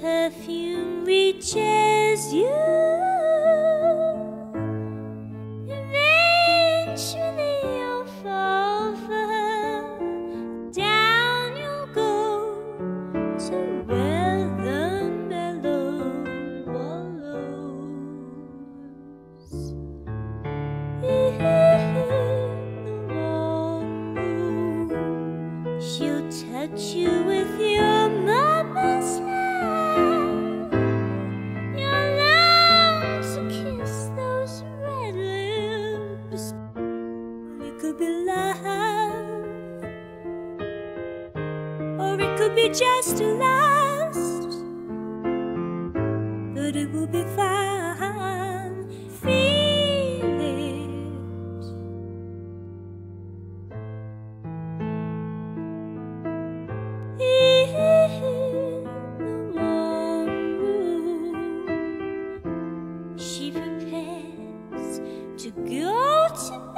perfume reaches you. Eventually you'll fall for be love, or it could be just lust. But it will be fine. Feel it. In the warm room, she prepares to go to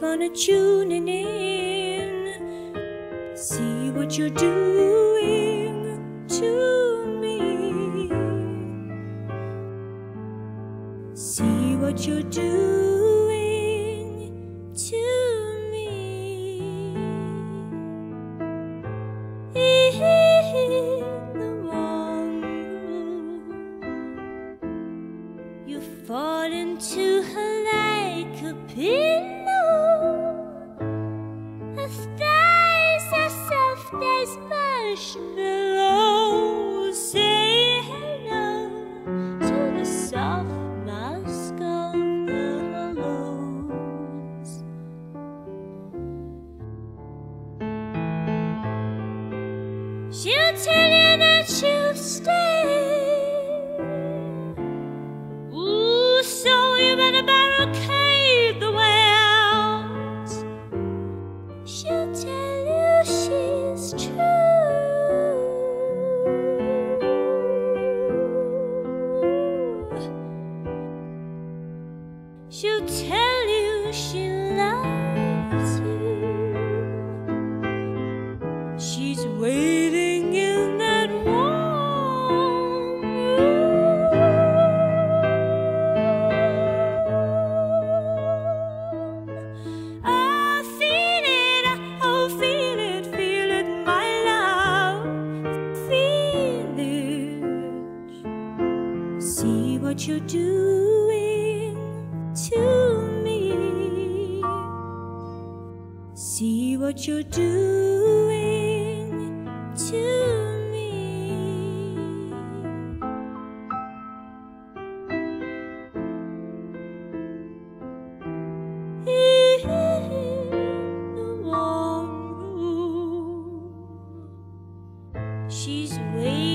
keep on a tuning in. See what you're doing to me. See what you're doing to me. In the room, you fall into her like a pillow. As marshmallows. Say hello to the soft musk of the hollows. She'll tell you that she'll stay. Tell what you're doing to me. In the warm room, she's waiting.